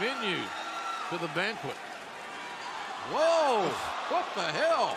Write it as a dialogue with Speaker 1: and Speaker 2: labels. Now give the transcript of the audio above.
Speaker 1: menu to the banquet. Whoa! What the hell?